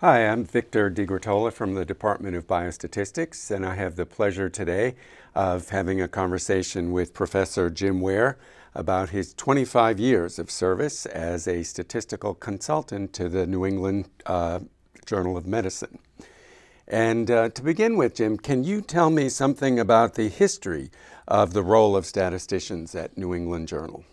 Hi, I'm Victor DeGruttola from the Department of Biostatistics, and I have the pleasure today of having a conversation with Professor Jim Ware about his 25 years of service as a statistical consultant to the New England uh, Journal of Medicine. And uh, to begin with, Jim, can you tell me something about the history of the role of statisticians at New England Journal?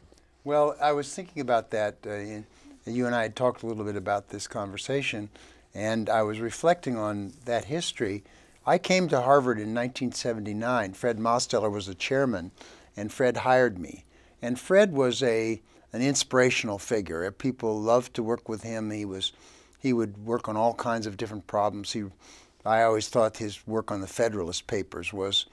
Well, I was thinking about that. Uh, you and I had talked a little bit about this conversation, and I was reflecting on that history. I came to Harvard in 1979. Fred Mosteller was the chairman, and Fred hired me. And Fred was a an inspirational figure. People loved to work with him. He was he would work on all kinds of different problems. He I always thought his work on the Federalist Papers was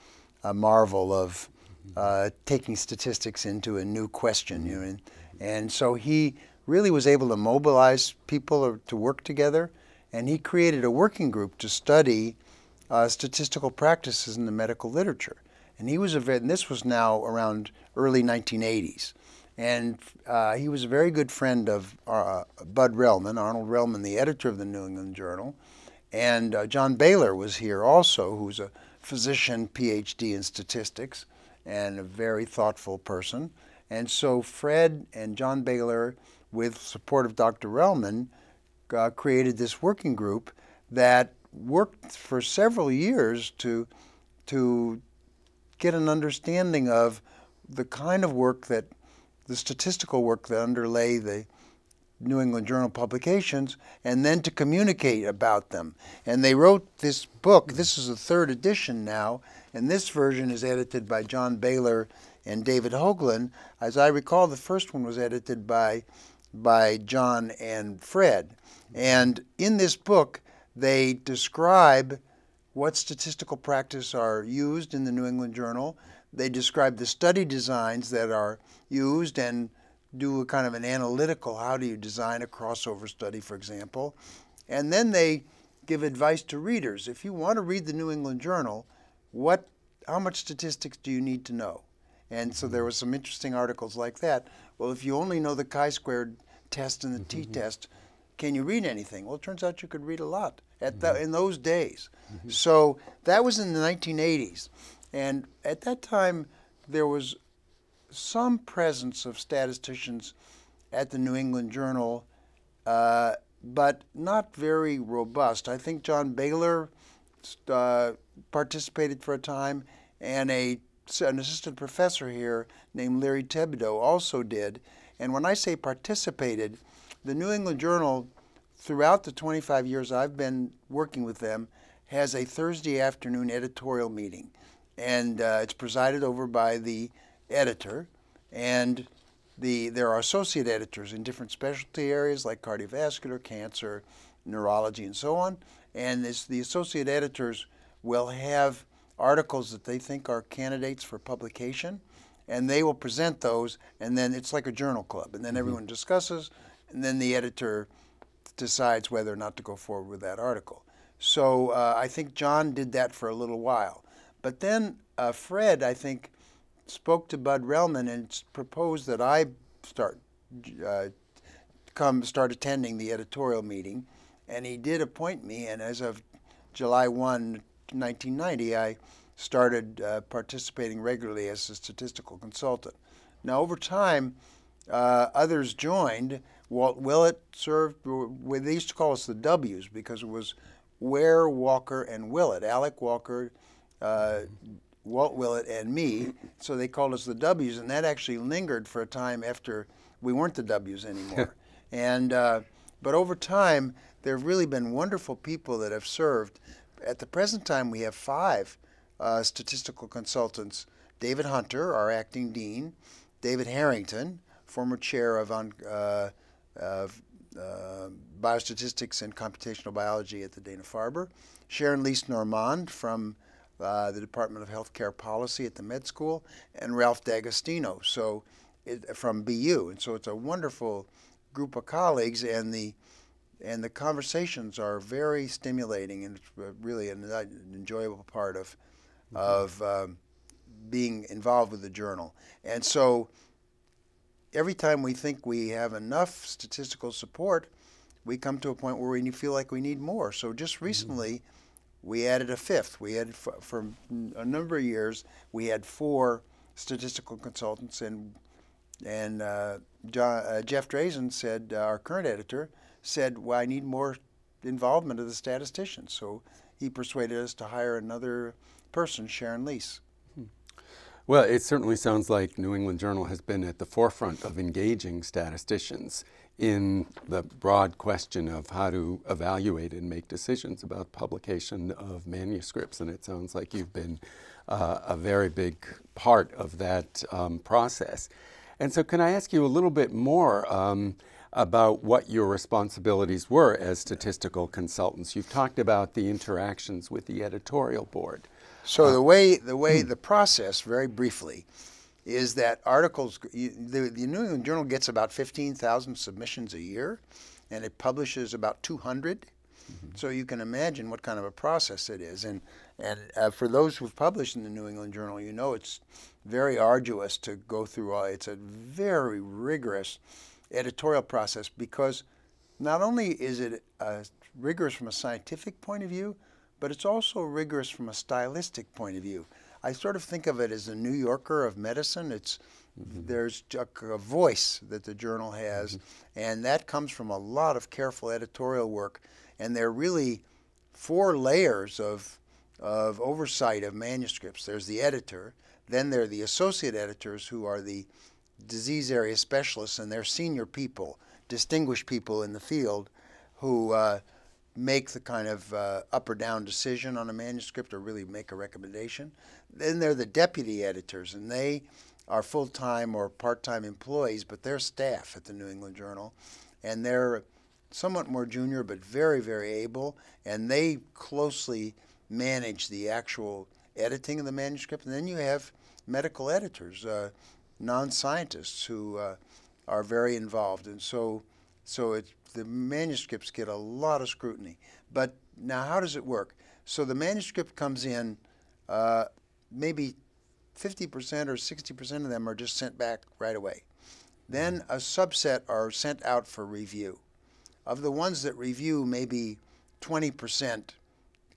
a marvel of uh, taking statistics into a new question. You know, and, and so he really was able to mobilize people to work together, and he created a working group to study uh, statistical practices in the medical literature. And he was a and this was now around early 1980s, and uh, he was a very good friend of uh, Bud Relman, Arnold Relman, the editor of the New England Journal, and uh, John Bailar was here also, who's a physician, PhD in statistics, and a very thoughtful person. And so Fred and John Bailar, with support of Dr. Relman, uh, created this working group that worked for several years to to get an understanding of the kind of work that the statistical work that underlay the New England Journal publications and then to communicate about them. And they wrote this book. This is the third edition now, and this version is edited by John Bailar and David Hoaglin. As I recall, the first one was edited by by John and Fred. And in this book, they describe what statistical practice are used in the New England Journal. They describe the study designs that are used and do a kind of an analytical, how do you design a crossover study, for example. And then they give advice to readers. If you want to read the New England Journal, what, how much statistics do you need to know? And so there mm-hmm. were some interesting articles like that. Well, if you only know the chi-squared test and the mm-hmm. t-test, can you read anything? Well, it turns out you could read a lot at the, mm-hmm. in those days. Mm-hmm. So that was in the 1980s. And at that time, there was some presence of statisticians at the New England Journal, uh, but not very robust. I think John Bailar uh, participated for a time, and a an assistant professor here named Larry Thibodeau also did. And when I say participated, the New England Journal, throughout the 25 years I've been working with them, has a Thursday afternoon editorial meeting. And uh, it's presided over by the editor, and the there are associate editors in different specialty areas like cardiovascular, cancer, neurology, and so on. And the associate editors will have articles that they think are candidates for publication, and they will present those, and then it's like a journal club, and then mm-hmm. everyone discusses, and then the editor decides whether or not to go forward with that article. So uh, I think John did that for a little while. But then uh, Fred, I think, spoke to Bud Relman and proposed that I start uh, come start attending the editorial meeting, and he did appoint me. And as of July 1, 1990, I started uh, participating regularly as a statistical consultant. Now, over time, uh, others joined. Walt Willett served. They used to call us the W's because it was Ware, Walker, and Willett. Alec Walker. Uh, Walt Willett and me, so they called us the W's, and that actually lingered for a time after we weren't the W's anymore. and uh, but over time, there have really been wonderful people that have served. At the present time, we have five uh, statistical consultants: David Hunter, our acting dean; David Harrington, former chair of, uh, of uh, biostatistics and computational biology at the Dana Farber; Sharon-Lise Normand from uh, the Department of Healthcare Policy at the med school, and Ralph D'Agostino so it, from BU. And so it's a wonderful group of colleagues, and the and the conversations are very stimulating and really an, an enjoyable part of mm-hmm. of um, being involved with the journal. And so every time we think we have enough statistical support, we come to a point where we feel like we need more. So just recently, mm-hmm. we added a fifth. We had for a number of years we had four statistical consultants, and and uh, John, uh, Jeff Drazen said, uh, our current editor, said, "Well, I need more involvement of the statisticians." So he persuaded us to hire another person, Sharon-Lise. Well, it certainly sounds like New England Journal has been at the forefront of engaging statisticians in the broad question of how to evaluate and make decisions about publication of manuscripts. And it sounds like you've been uh, a very big part of that um, process. And so, can I ask you a little bit more um, about what your responsibilities were as statistical consultants? You've talked about the interactions with the editorial board. So uh, the way the way hmm. the process, very briefly, is that articles. the, the New England Journal gets about fifteen thousand submissions a year, and it publishes about two hundred. Mm-hmm. So you can imagine what kind of a process it is, and and uh, for those who've published in the New England Journal, you know it's very arduous to go through. All, it's a very rigorous editorial process because not only is it uh, rigorous from a scientific point of view, but it's also rigorous from a stylistic point of view. I sort of think of it as a New Yorker of medicine. It's mm-hmm. there's a, a, voice that the journal has, mm-hmm. and that comes from a lot of careful editorial work. And there are really four layers of of oversight of manuscripts. There's the editor, then there are the associate editors who are the disease area specialists, and they're senior people, distinguished people in the field, who uh, make the kind of uh, up or down decision on a manuscript or really make a recommendation. Then they're the deputy editors, and they are full time or part time employees, but they're staff at the New England Journal. And they're somewhat more junior, but very, very able, and they closely manage the actual editing of the manuscript. And then you have medical editors, uh, non scientists, who uh, are very involved. And so, so it's the manuscripts get a lot of scrutiny. But now, how does it work? So the manuscript comes in, uh, maybe 50% or 60% of them are just sent back right away. Then a subset are sent out for review. Of the ones that review, maybe 20%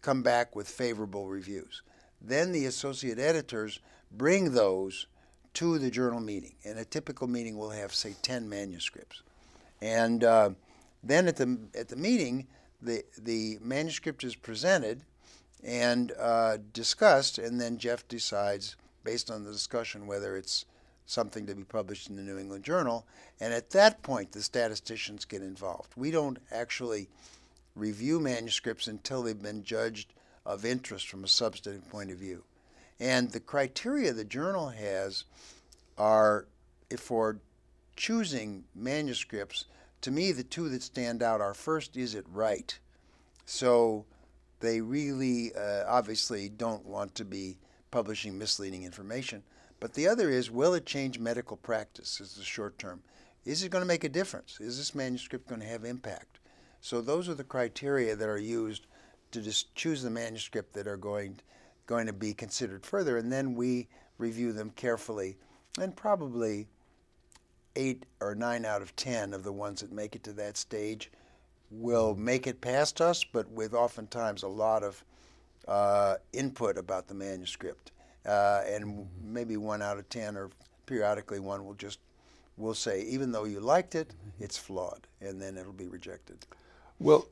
come back with favorable reviews. Then the associate editors bring those to the journal meeting. And a typical meeting will have, say, 10 manuscripts. And uh, then at the at the meeting, the the manuscript is presented and uh, discussed, and then Jeff decides based on the discussion whether it's something to be published in the New England Journal. And at that point, the statisticians get involved. We don't actually review manuscripts until they've been judged of interest from a substantive point of view. And the criteria the journal has are for choosing manuscripts to me, the two that stand out are first, is it right? So they really uh, obviously don't want to be publishing misleading information. But the other is, will it change medical practice as the short term? Is it going to make a difference? Is this manuscript going to have impact? So those are the criteria that are used to just choose the manuscript that are going going to be considered further, and then we review them carefully and probably eight or nine out of ten of the ones that make it to that stage will make it past us, but with oftentimes a lot of uh, input about the manuscript. Uh, and mm-hmm. maybe one out of ten, or periodically one will just will say, even though you liked it, mm-hmm. it's flawed, and then it'll be rejected. Well,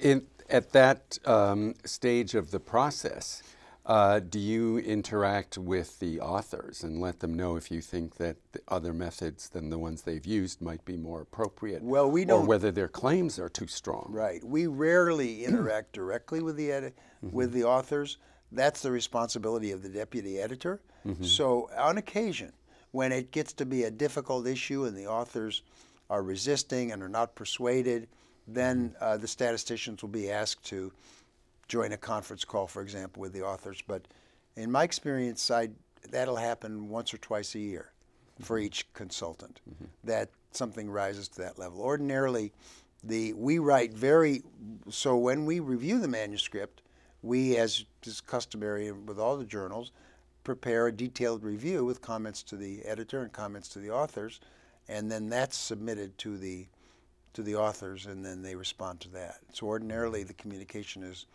in, at that um, stage of the process, uh, do you interact with the authors and let them know if you think that other methods than the ones they've used might be more appropriate? Well, we don't. Or whether their claims are too strong. Right. We rarely interact directly with the edi- mm-hmm. with the authors. That's the responsibility of the deputy editor. Mm-hmm. So, on occasion, when it gets to be a difficult issue and the authors are resisting and are not persuaded, then mm-hmm. uh, the statisticians will be asked to join a conference call, for example, with the authors. But in my experience, I, that'll happen once or twice a year for each consultant. Mm-hmm. That something rises to that level. Ordinarily, the we write very so when we review the manuscript, we, as is customary with all the journals, prepare a detailed review with comments to the editor and comments to the authors, and then that's submitted to the to the authors, and then they respond to that. So ordinarily, the communication is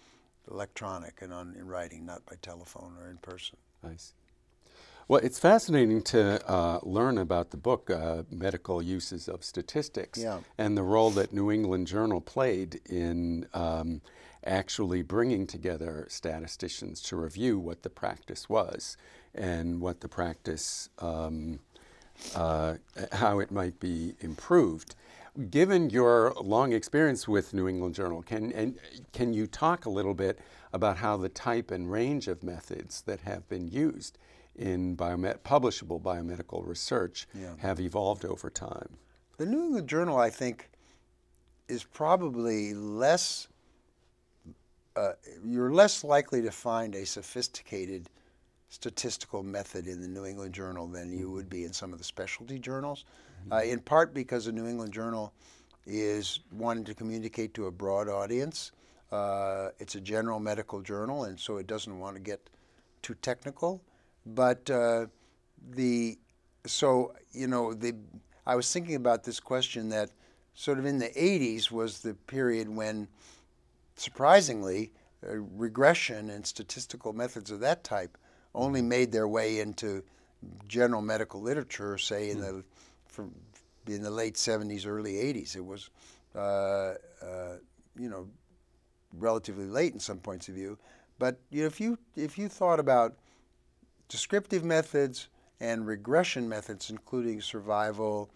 electronic and on in writing, not by telephone or in person. Nice. Well, it's fascinating to uh, learn about the book, uh, Medical Uses of Statistics, Yeah. and the role that New England Journal played in um, actually bringing together statisticians to review what the practice was and what the practice, um, uh, how it might be improved. Given your long experience with New England Journal, can, and, can you talk a little bit about how the type and range of methods that have been used in biomed- publishable biomedical research Yeah. have evolved over time? The New England Journal, I think, is probably less. Uh, you're less likely to find a sophisticated statistical method in the New England Journal than you would be in some of the specialty journals. Uh, in part because the New England Journal is wanting to communicate to a broad audience. Uh, it's a general medical journal, and so it doesn't want to get too technical. But uh, the so you know the I was thinking about this question that sort of in the 80s was the period when surprisingly uh, regression and statistical methods of that type only made their way into general medical literature say in the from in the late 70s early 80s it was uh, uh, you know relatively late in some points of view. But you know, if you if you thought about descriptive methods and regression methods, including survival,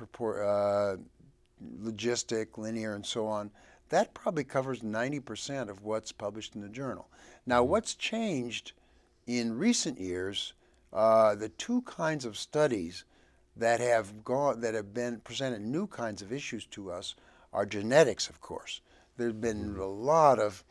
uh, logistic, linear, and so on, that probably covers 90% of what's published in the journal. Now, what's changed in recent years, uh, the two kinds of studies that have gone that have been presented new kinds of issues to us are genetics, of course. There's been a lot of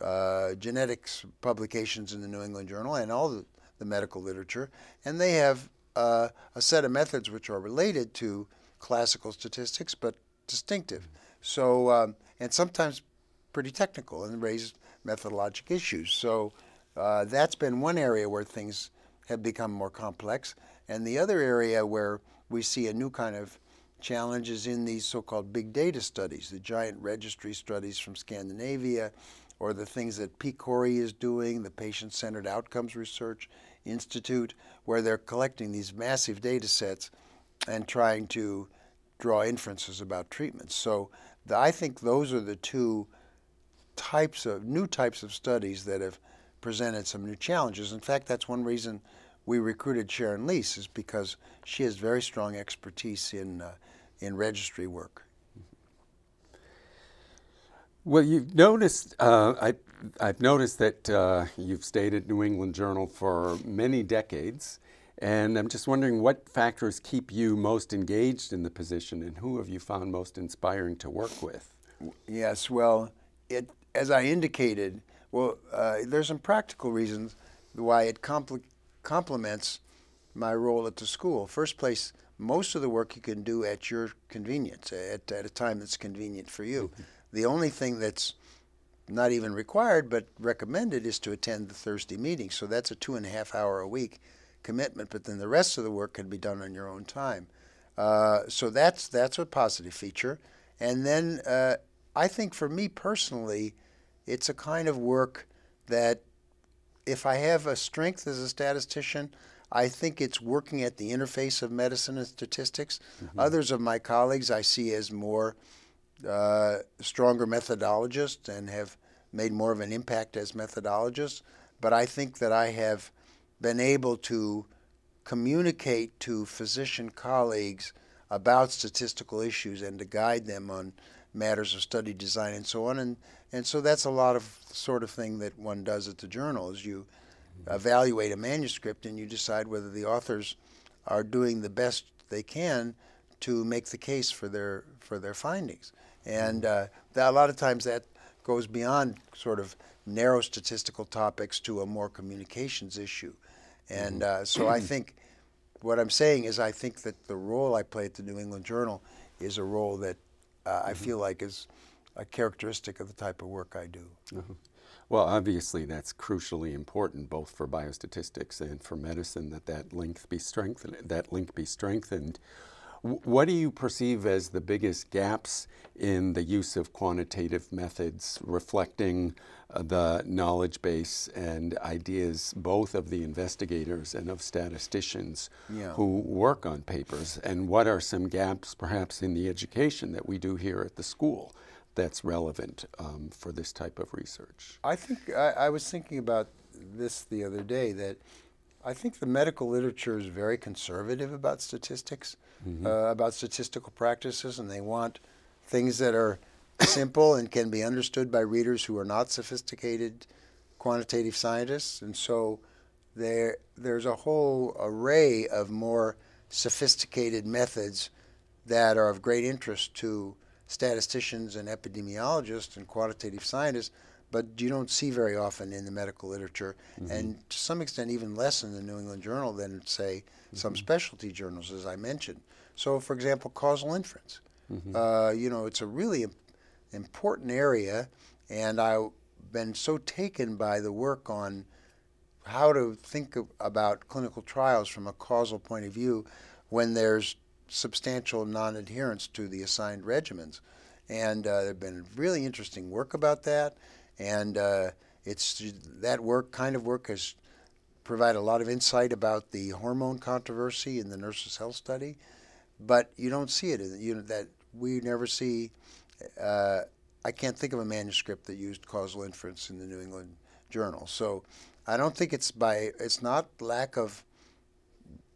uh, genetics publications in the New England Journal and all the, the medical literature, and they have uh, a set of methods which are related to classical statistics but distinctive. So, um, and sometimes pretty technical and raise methodologic issues. So, uh, that's been one area where things have become more complex. And the other area where we see a new kind of challenge is in these so called big data studies, the giant registry studies from Scandinavia, or the things that PCORI is doing, the Patient Centered Outcomes Research Institute, where they're collecting these massive data sets and trying to draw inferences about treatments. So the, I think those are the two types of new types of studies that have presented some new challenges. In fact, that's one reason we recruited Sharon-Lise is because she has very strong expertise in uh, in registry work. Well, you've noticed, uh, I, I've noticed that uh, you've stayed at New England Journal for many decades, and I'm just wondering what factors keep you most engaged in the position, and who have you found most inspiring to work with? Yes, well, it as I indicated, well, uh, there's some practical reasons why it compl- complements my role at the school. First place, most of the work you can do at your convenience, at, at a time that's convenient for you. The only thing that's not even required but recommended is to attend the Thursday meeting. So that's a two and a half hour a week commitment, but then the rest of the work can be done on your own time. Uh, so that's that's a positive feature. And then uh, I think for me personally, it's a kind of work that if I have a strength as a statistician, I think it's working at the interface of medicine and statistics. Others of my colleagues I see as more uh, stronger methodologists and have made more of an impact as methodologists. But I think that I have been able to communicate to physician colleagues about statistical issues and to guide them on matters of study design and so on. And, and so that's a lot of sort of thing that one does at the journal is you evaluate a manuscript and you decide whether the authors are doing the best they can to make the case for their for their findings. And uh, that, a lot of times that goes beyond sort of narrow statistical topics to a more communications issue. And uh, so I think what I'm saying is I think that the role I play at the New England Journal is a role that uh, I feel like is a characteristic of the type of work I do. Well, obviously, that's crucially important, both for biostatistics and for medicine, that that link be strengthened. That link be strengthened. what do you perceive as the biggest gaps in the use of quantitative methods reflecting uh, the knowledge base and ideas both of the investigators and of statisticians yeah. who work on papers? And what are some gaps perhaps in the education that we do here at the school that's relevant um, for this type of research? I think I, I was thinking about this the other day that I think the medical literature is very conservative about statistics, mm-hmm. uh, about statistical practices, and they want things that are simple and can be understood by readers who are not sophisticated quantitative scientists. And so there, there's a whole array of more sophisticated methods that are of great interest to statisticians and epidemiologists and quantitative scientists but you don't see very often in the medical literature, mm-hmm. and to some extent even less in the New England Journal than, say, mm-hmm. some specialty journals, as I mentioned. So, for example, causal inference. Mm-hmm. Uh, you know, it's a really important area, and I've been so taken by the work on how to think of, about clinical trials from a causal point of view when there's substantial non-adherence to the assigned regimens. And uh, there's been really interesting work about that and uh, it's that work kind of work has provided a lot of insight about the hormone controversy in the nurses' health study, but you don't see it. In you know, that we never see. Uh, I can't think of a manuscript that used causal inference in the New England Journal. So I don't think it's by it's not lack of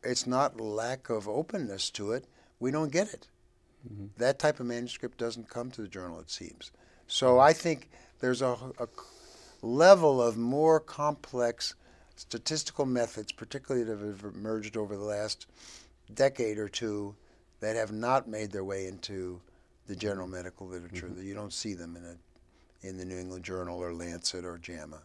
it's not lack of openness to it. We don't get it. Mm-hmm. That type of manuscript doesn't come to the journal, it seems. So I think there's a, a level of more complex statistical methods, particularly that have emerged over the last decade or two, that have not made their way into the general medical literature. Mm-hmm. That you don't see them in a, in the New England Journal or Lancet or JAMA.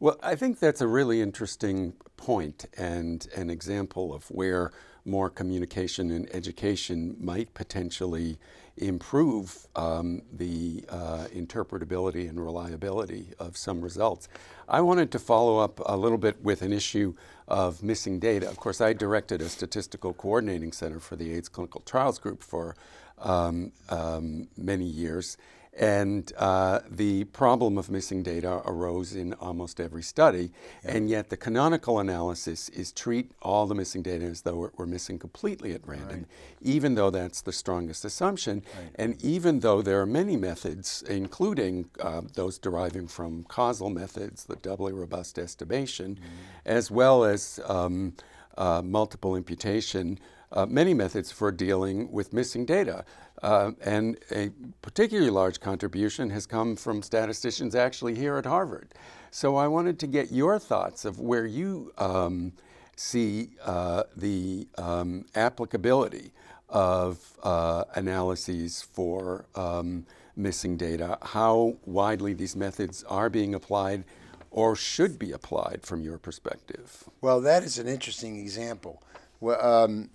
Well, I think that's a really interesting point and an example of where more communication and education might potentially improve um, the uh, interpretability and reliability of some results. I wanted to follow up a little bit with an issue of missing data. Of course, I directed a statistical coordinating center for the AIDS Clinical Trials Group for um, um, many years. And uh, the problem of missing data arose in almost every study. Yeah. And yet, the canonical analysis is treat all the missing data as though it were missing completely at random, right. even though that's the strongest assumption. Right. And even though there are many methods, including uh, those deriving from causal methods, the doubly robust estimation, mm-hmm. as well as um, uh, multiple imputation, uh, many methods for dealing with missing data. Uh, and a particularly large contribution has come from statisticians actually here at Harvard. So I wanted to get your thoughts of where you um, see uh, the um, applicability of uh, analyses for um, missing data, how widely these methods are being applied or should be applied from your perspective. Well, that is an interesting example. Well, um,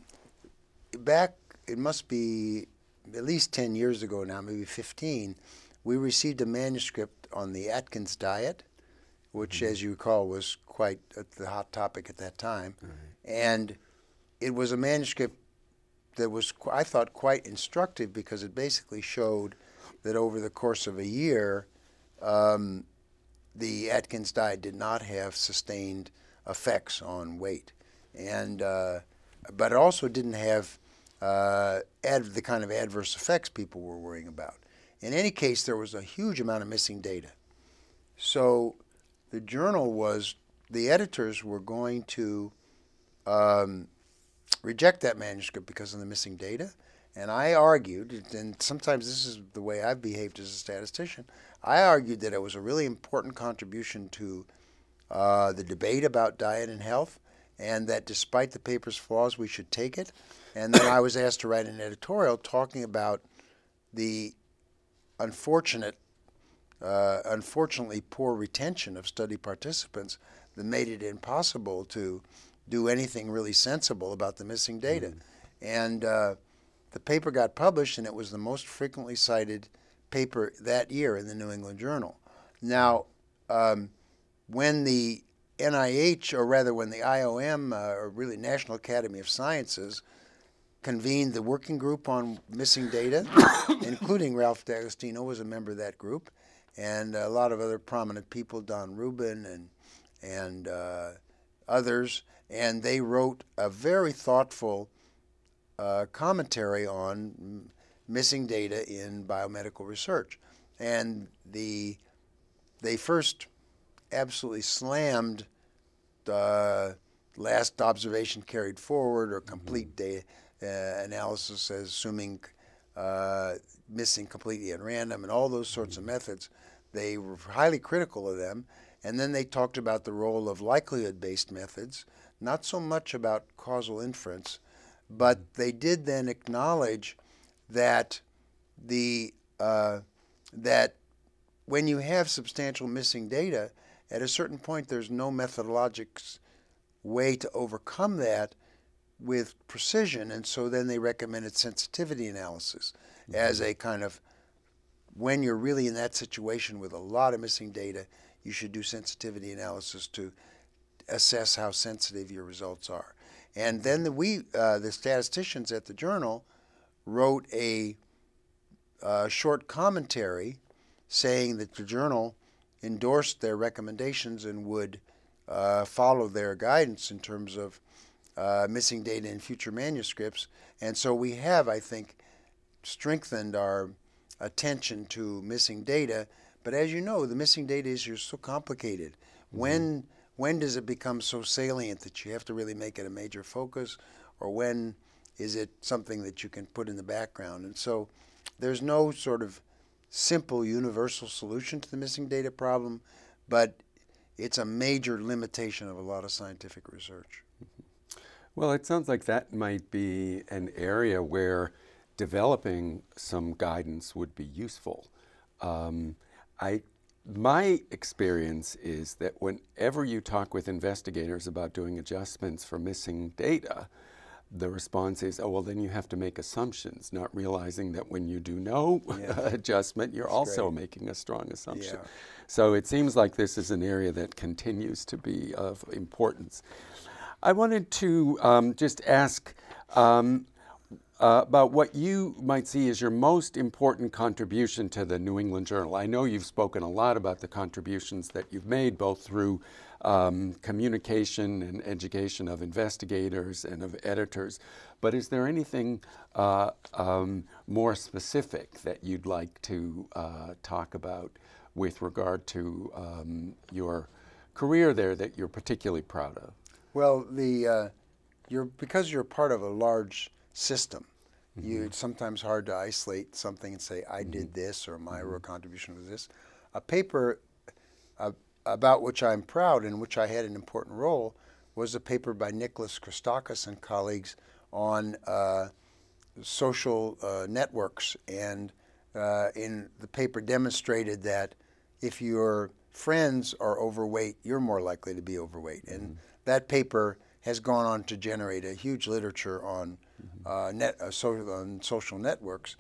back, it must be at least 10 years ago now, maybe 15, we received a manuscript on the Atkins diet, which, mm-hmm. as you recall, was quite the hot topic at that time. Mm-hmm. And it was a manuscript that was, I thought, quite instructive because it basically showed that over the course of a year, um, the Atkins diet did not have sustained effects on weight. And, uh, but it also didn't have uh, the kind of adverse effects people were worrying about. In any case, there was a huge amount of missing data. So the journal was, the editors were going to um, reject that manuscript because of the missing data. And I argued, and sometimes this is the way I've behaved as a statistician, I argued that it was a really important contribution to uh, the debate about diet and health, and that despite the paper's flaws, we should take it. And then I was asked to write an editorial talking about the unfortunate, uh, unfortunately poor retention of study participants that made it impossible to do anything really sensible about the missing data. Mm. And uh, the paper got published, and it was the most frequently cited paper that year in the New England Journal. Now, um, when the NIH, or rather when the IOM, uh, or really National Academy of Sciences, convened the working group on missing data, including Ralph D'Agostino was a member of that group, and a lot of other prominent people, Don Rubin and and uh, others, and they wrote a very thoughtful uh, commentary on missing data in biomedical research, and the they first absolutely slammed the last observation carried forward or complete mm-hmm. data uh, analysis as assuming uh, missing completely at random and all those sorts of methods. They were highly critical of them. And then they talked about the role of likelihood based methods, not so much about causal inference, but they did then acknowledge that the uh, that when you have substantial missing data, at a certain point, there's no methodologic way to overcome that with precision, and so then they recommended sensitivity analysis mm-hmm. as a kind of when you're really in that situation with a lot of missing data, you should do sensitivity analysis to assess how sensitive your results are. And then the, we, uh, the statisticians at the journal, wrote a uh, short commentary saying that the journal endorsed their recommendations and would uh, follow their guidance in terms of uh, missing data in future manuscripts. And so we have, I think, strengthened our attention to missing data. But as you know, the missing data issue is so complicated. Mm-hmm. When when does it become so salient that you have to really make it a major focus, or when is it something that you can put in the background? And so there's no sort of simple universal solution to the missing data problem, but it's a major limitation of a lot of scientific research. Well, it sounds like that might be an area where developing some guidance would be useful. Um, I, my experience is that whenever you talk with investigators about doing adjustments for missing data, the response is, oh, well, then you have to make assumptions, not realizing that when you do no yeah. adjustment, you're That's also great. making a strong assumption. Yeah. So it seems like this is an area that continues to be of importance. I wanted to um, just ask um, uh, about what you might see as your most important contribution to the New England Journal. I know you've spoken a lot about the contributions that you've made, both through um, communication and education of investigators and of editors. But is there anything uh, um, more specific that you'd like to uh, talk about with regard to um, your career there that you're particularly proud of? Well, the uh, you're because you're part of a large system. Mm-hmm. You, it's sometimes hard to isolate something and say, "I mm-hmm. did this" or "My mm-hmm. real contribution was this." A paper, uh, about which I'm proud and which I had an important role was a paper by Nicholas Christakis and colleagues on uh, social uh, networks. And uh, in the paper demonstrated that if your friends are overweight, you're more likely to be overweight. And mm-hmm. That paper has gone on to generate a huge literature on, uh, net, uh, social, on social networks.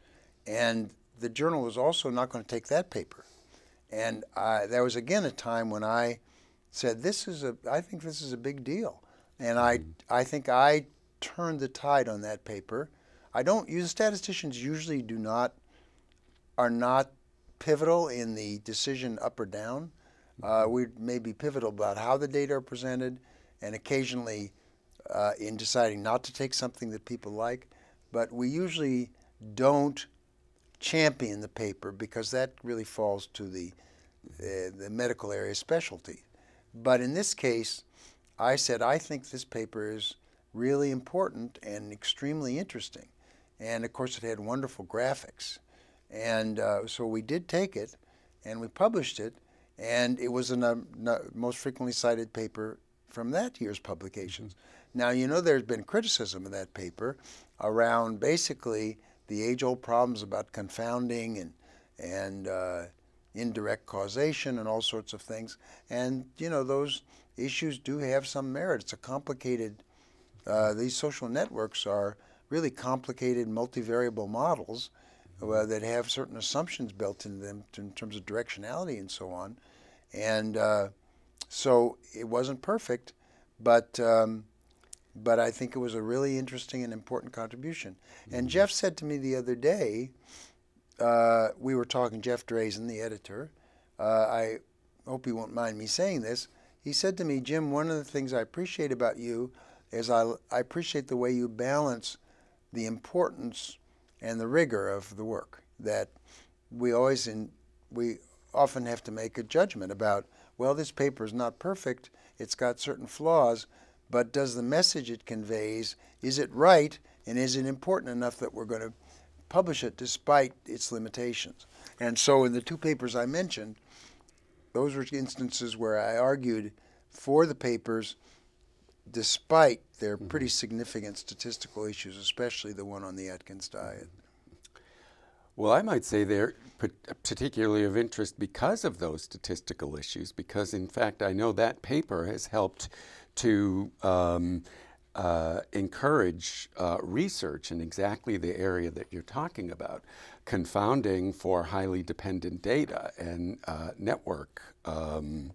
And the journal was also not going to take that paper. And I, there was again a time when I said, "This is a. I think this is a big deal," and I, mm-hmm. I think I turned the tide on that paper. I don't use statisticians usually do not are not pivotal in the decision up or down. Uh, mm-hmm. we may be pivotal about how the data are presented, and occasionally uh, in deciding not to take something that people like. But we usually don't champion the paper because that really falls to the, uh, the medical area specialty. But in this case, I said, I think this paper is really important and extremely interesting. And of course, it had wonderful graphics. And uh, so we did take it and we published it. And it was the most frequently cited paper from that year's publications. Now, you know, there's been criticism of that paper around basically the age-old problems about confounding and and uh, indirect causation and all sorts of things. And you know those issues do have some merit. It's a complicated. Uh, these social networks are really complicated multivariable models uh, that have certain assumptions built into them in terms of directionality and so on. And uh, so it wasn't perfect, but um, but I think it was a really interesting and important contribution. Mm-hmm. And Jeff said to me the other day, uh, we were talking, Jeff Drazen, the editor. Uh, I hope he won't mind me saying this. He said to me, Jim, one of the things I appreciate about you is I, I appreciate the way you balance the importance and the rigor of the work. That we always in, we often have to make a judgment about, well, this paper is not perfect, it's got certain flaws, but does the message it conveys, is it right, and is it important enough that we're going to publish it despite its limitations? And so in the two papers I mentioned, those were instances where I argued for the papers despite their mm-hmm. pretty significant statistical issues, especially the one on the Atkins diet. Well, I might say they're particularly of interest because of those statistical issues, because in fact, I know that paper has helped to um, uh, encourage uh, research in exactly the area that you're talking about, confounding for highly dependent data and uh, network um,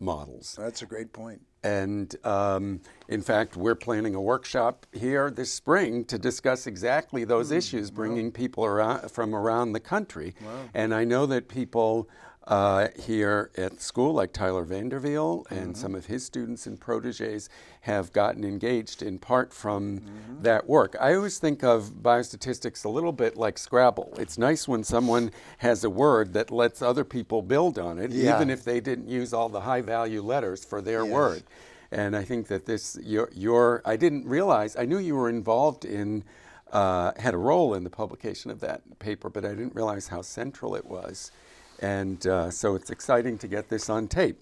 models. That's a great point. And um, in fact, we're planning a workshop here this spring to discuss exactly those mm, issues, bringing wow. people around, from around the country. Wow. And I know that people uh, here at school, like Tyler VanderWeele and mm-hmm. some of his students and proteges, have gotten engaged in part from mm-hmm. that work. I always think of biostatistics a little bit like Scrabble. It's nice when someone has a word that lets other people build on it, yeah. even if they didn't use all the high value letters for their yes. word. And I think that this, your, your, I didn't realize, I knew you were involved in, uh, had a role in the publication of that paper, but I didn't realize how central it was. And uh, so it's exciting to get this on tape.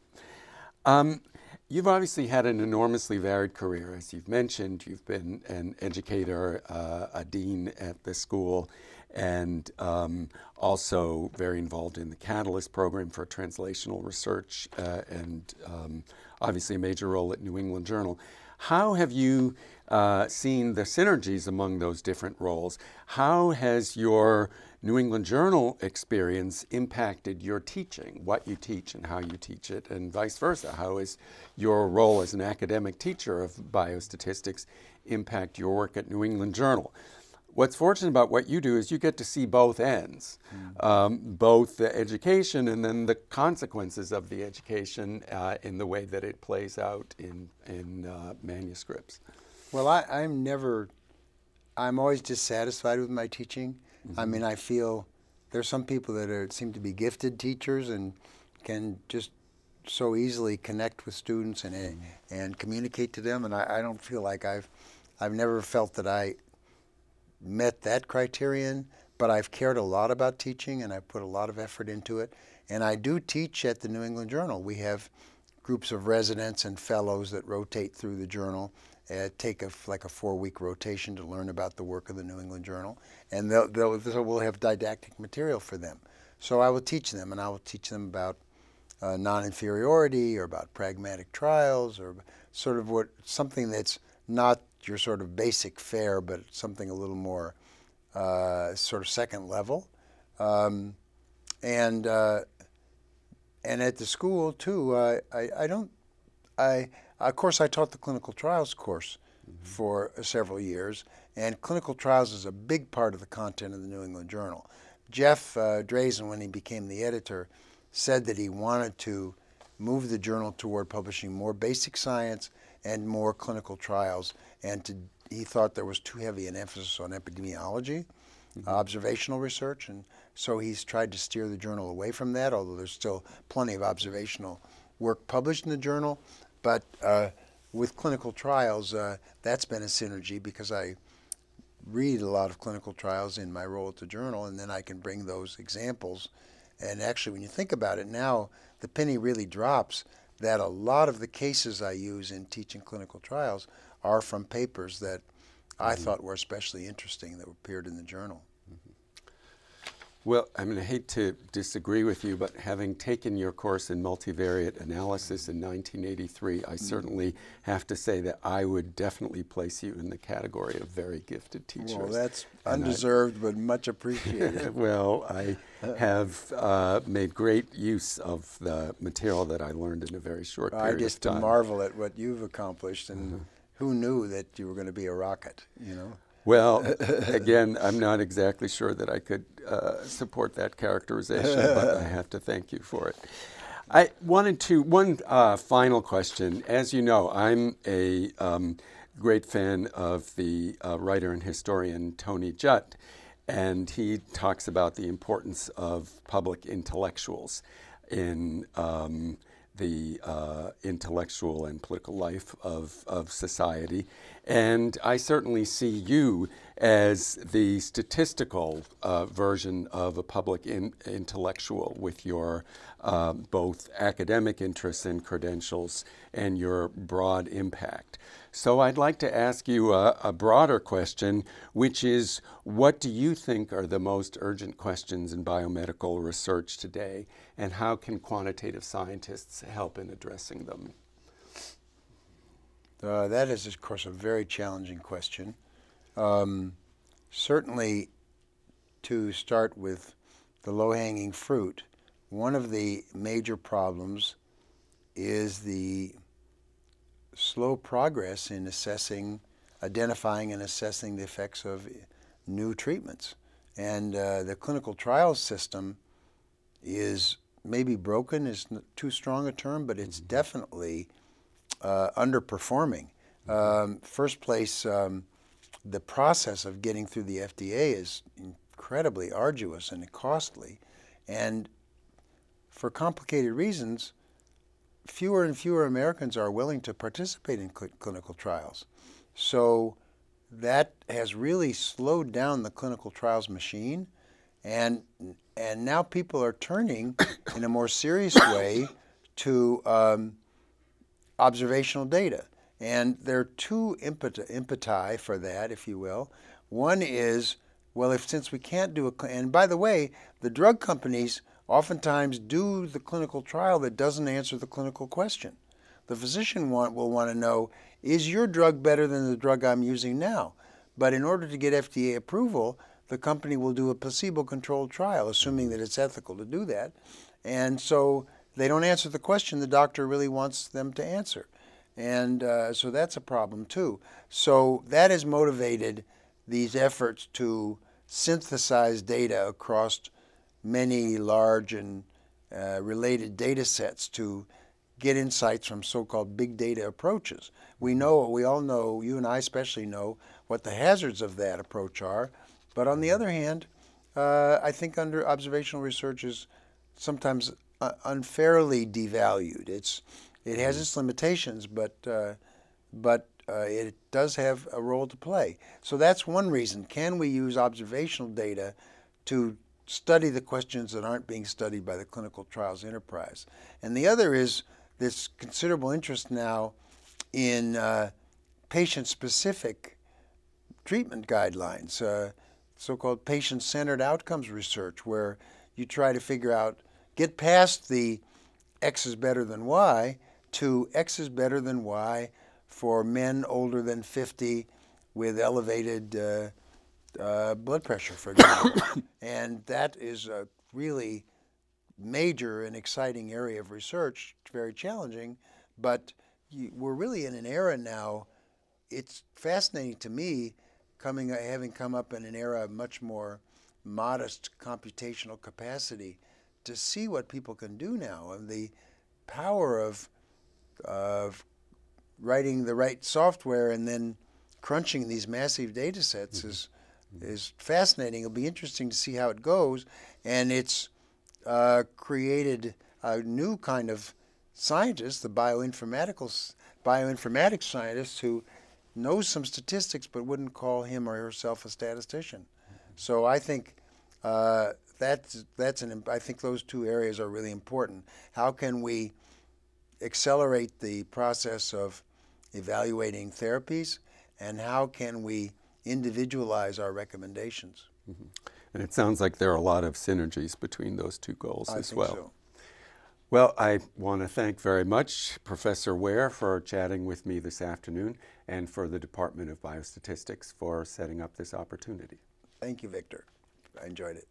Um, you've obviously had an enormously varied career. As you've mentioned, you've been an educator, uh, a dean at the school, and um, also very involved in the Catalyst program for translational research, uh, and um, obviously a major role at New England Journal. How have you uh, seen the synergies among those different roles? How has your New England Journal experience impacted your teaching, what you teach and how you teach it, and vice versa? How has your role as an academic teacher of biostatistics impact your work at New England Journal? What's fortunate about what you do is you get to see both ends, mm. um, both the education and then the consequences of the education uh, in the way that it plays out in, in uh, manuscripts. Well, I, I'm never, I'm always dissatisfied with my teaching. Mm-hmm. I mean, I feel there's some people that are, seem to be gifted teachers and can just so easily connect with students and mm-hmm. and communicate to them. And I, I don't feel like I've I've never felt that I met that criterion. But I've cared a lot about teaching and I put a lot of effort into it. And I do teach at the New England Journal. We have groups of residents and fellows that rotate through the journal uh, take a, like a four-week rotation to learn about the work of the New England Journal, and they'll, they'll, we'll have didactic material for them. So I will teach them, and I will teach them about uh, non-inferiority or about pragmatic trials or sort of what something that's not your sort of basic fare, but something a little more uh, sort of second level. Um, and uh, and at the school too, I, I don't I of course, I taught the clinical trials course mm-hmm. for several years, and clinical trials is a big part of the content of the New England Journal. Jeff uh, Drazen, when he became the editor, said that he wanted to move the journal toward publishing more basic science and more clinical trials, and to, he thought there was too heavy an emphasis on epidemiology, mm-hmm. observational research, and so he's tried to steer the journal away from that, although there's still plenty of observational work published in the journal. But uh, with clinical trials, uh, that's been a synergy because I read a lot of clinical trials in my role at the journal, and then I can bring those examples. And actually, when you think about it now, the penny really drops that a lot of the cases I use in teaching clinical trials are from papers that I mm-hmm. thought were especially interesting that appeared in the journal. Well, I mean, I hate to disagree with you, but having taken your course in multivariate analysis in 1983, I mm. certainly have to say that I would definitely place you in the category of very gifted teachers. Well, that's and undeserved, I, but much appreciated. well, I have uh, made great use of the material that I learned in a very short period I just marvel at what you've accomplished and. Uh-huh who knew that you were going to be a rocket, you know? Well, again, I'm not exactly sure that I could uh, support that characterization, but I have to thank you for it. I wanted to, one uh, final question. As you know, I'm a um, great fan of the uh, writer and historian Tony Judt, and he talks about the importance of public intellectuals in. Um, the uh, intellectual and political life of, of society. And I certainly see you as the statistical uh, version of a public in, intellectual with your uh, both academic interests and credentials and your broad impact. So I'd like to ask you a, a, broader question, which is what do you think are the most urgent questions in biomedical research today, and how can quantitative scientists help in addressing them? Uh, that is, of course, a very challenging question. Um, certainly, to start with the low hanging fruit, one of the major problems is the slow progress in assessing, identifying and assessing the effects of new treatments. And uh, the clinical trials system is maybe broken is too strong a term, but it's mm-hmm. definitely uh, underperforming. Mm-hmm. Um, first place, um, the process of getting through the FDA is incredibly arduous and costly. And for complicated reasons, fewer and fewer Americans are willing to participate in cl- clinical trials. So that has really slowed down the clinical trials machine, and and now people are turning in a more serious way to um, observational data. And there are two impet- impeti for that, if you will. One is, well, if since we can't do a, and by the way, the drug companies oftentimes do the clinical trial that doesn't answer the clinical question. The physician want, will want to know is your drug better than the drug I'm using now? But in order to get FDA approval, the company will do a placebo controlled trial, assuming that it's ethical to do that. And so they don't answer the question the doctor really wants them to answer. And uh, so that's a problem too. So that has motivated these efforts to synthesize data across many large and uh, related data sets to get insights from so-called big data approaches. We know, we all know, you and I especially know what the hazards of that approach are. But on the other hand, uh, I think under observational research is sometimes uh, unfairly devalued. It's it has its limitations, but uh, but uh, it does have a role to play. So that's one reason. Can we use observational data to study the questions that aren't being studied by the clinical trials enterprise. And the other is this considerable interest now in uh, patient specific treatment guidelines, uh, so called patient centered outcomes research, where you try to figure out, get past the X is better than Y to X is better than Y for men older than 50 with elevated uh, uh, blood pressure, for example. and that is a really major and exciting area of research. It's very challenging, but you, we're really in an era now. It's fascinating to me, coming having come up in an era of much more modest computational capacity, to see what people can do now and the power of of writing the right software and then crunching these massive data sets mm-hmm. is is fascinating. It'll be interesting to see how it goes, and it's uh, created a new kind of scientist, the bioinformatics bioinformatics scientist who knows some statistics but wouldn't call him or herself a statistician. So I think uh, that's that's an I think those two areas are really important. How can we accelerate the process of evaluating therapies, and how can we individualize our recommendations. Mm-hmm. And it sounds like there are a lot of synergies between those two goals I as well. So. Well, I want to thank very much Professor Ware for chatting with me this afternoon and for the Department of Biostatistics for setting up this opportunity. Thank you, Victor. I enjoyed it.